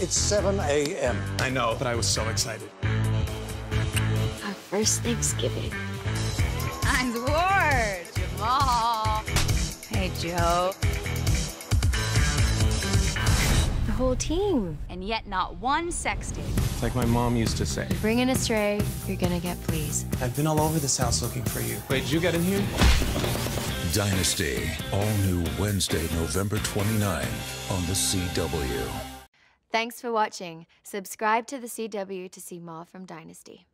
It's 7 a.m. I know, but I was so excited. Our first Thanksgiving. I'm the ward, Jamal. Hey, Joe. The whole team. And yet not one sex tape. It's like my mom used to say. Bring in a stray, you're gonna get pleased. I've been all over this house looking for you. Wait, did you get in here? Dynasty, all new Wednesday, November 29 on the CW. Thanks for watching. Subscribe to The CW to see more from Dynasty.